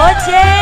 Boceng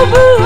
Nobu.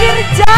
Imagine